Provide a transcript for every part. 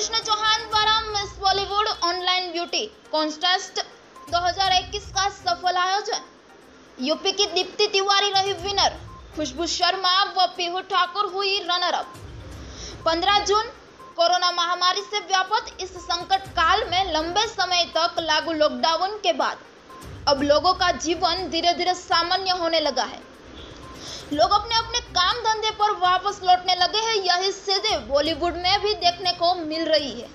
कृष्ण चौहान द्वारा miss Bollywood online beauty contest 2021 का सफल आयोजन। यूपी की दीप्ति तिवारी रही विनर खुशबू शर्मा व पीहू ठाकुर हुई रनर अप 15 जून, कोरोना महामारी से व्यापक इस संकट काल में लंबे समय तक लागू लॉकडाउन के बाद। अब लोगों का जीवन धीरे धीरे सामान्य होने लगा है। लोग अपने अपने काम धंधे पर वापस लौटने लगे हैं। यही सीधे बॉलीवुड में भी देखने को मिल रही है।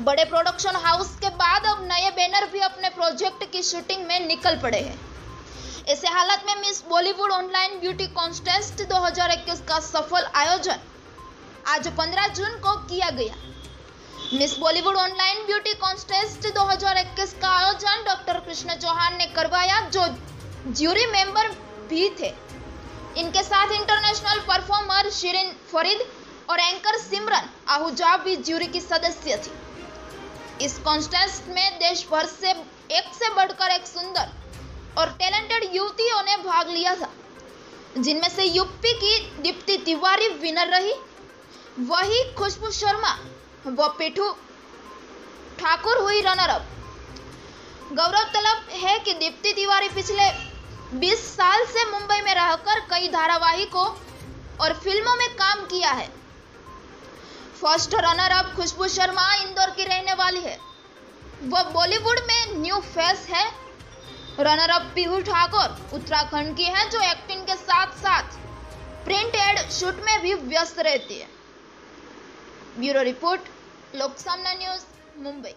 बड़े प्रोडक्शन हाउस के बाद अब नए बैनर भी अपने प्रोजेक्ट की शूटिंग में निकल पड़े हैं। ऐसे हालत में miss Bollywood online beauty contest 2021 का सफल आयोजन आज 15 जून को किया गया। Miss Bollywood online beauty contest 2021 का आयोजन डॉक्टर कृष्ण चौहान ने करवाया, जो ज्यूरी मेंबर भी थे। इनके साथ इंटरनेशनल परफॉर्मर शिरिन फरीद और एंकर सिमरन आहूजा भी ज्यूरी की सदस्य थी। इस कॉन्टेस्ट में देश भर से एक से बढ़कर एक सुंदर और टैलेंटेड युवतियों ने भाग लिया था। जिनमें से यूपी की दीप्ति तिवारी विनर रही, वही खुशबू शर्मा, व पिठू ठाकुर हुई रनर अप गौरव तलब है कि दीप्ति तिवारी पिछले 20 साल से मुंबई में रहकर कई धारावाहिकों और फ़िल्मों में काम किया है। First runner up Khushboo Sharma Indore की रहने वाली है। वह बॉलीवुड में न्यू फेस है। रनर अप पीहू ठाकुर उत्तराखंड की है, जो एक्टिंग के साथ साथ प्रिंट एड शूट में भी व्यस्त रहती है। ब्यूरो रिपोर्ट लोक सामना न्यूज़, मुंबई।